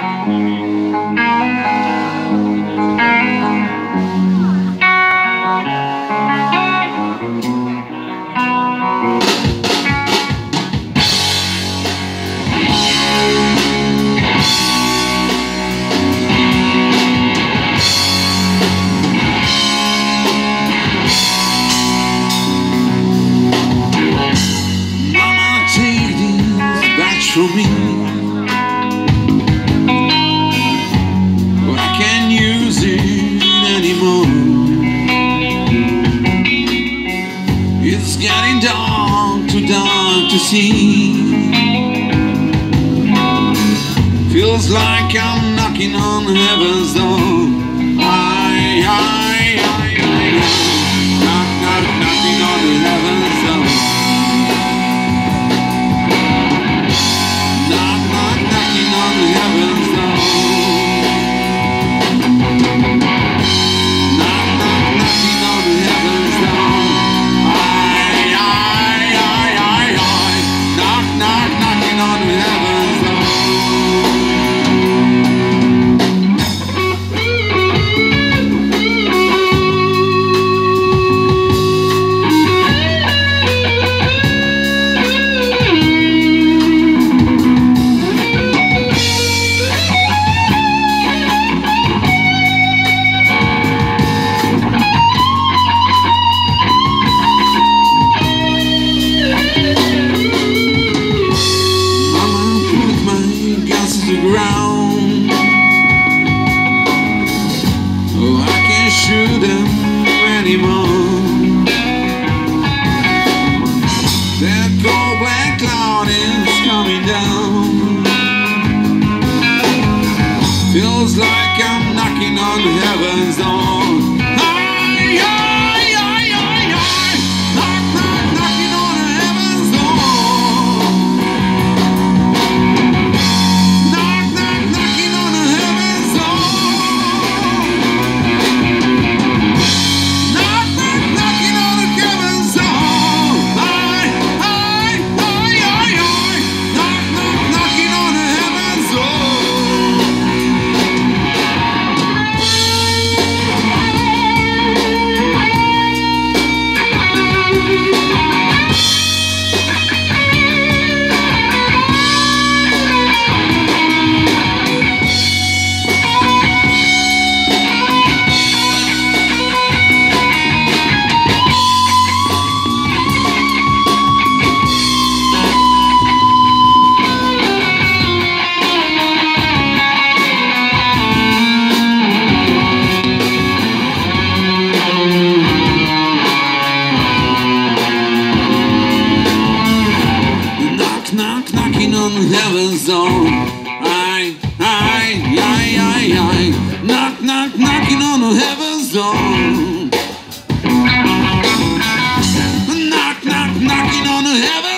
Música see. Feels like I'm knocking on heaven's door. I, I, I, I, I. Knock, knock, knocking on heaven's ground. Oh, I can't shoot them anymore. That cold black cloud is coming down. Feels like I'm knocking on heaven's door. zone. I, I, I, I, I, knock, knock, knocking on heaven's door. Knock, knock, knocking on the heaven.